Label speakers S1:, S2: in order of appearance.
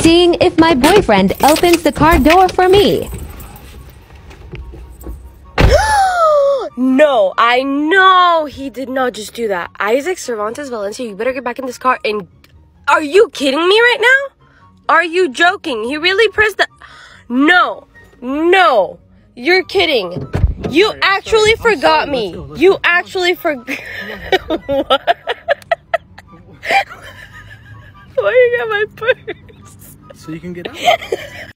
S1: Seeing if my boyfriend opens the car door for me.
S2: no, I know he did not just do that. Isaac Cervantes Valencia, you better get back in this car and. Are you kidding me right now? Are you joking? He really pressed the. No, no, you're kidding. You actually forgot me. You actually forgot. what? Why you got my purse?
S3: So you can get out.